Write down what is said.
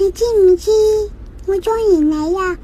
你知唔知我钟意你啊。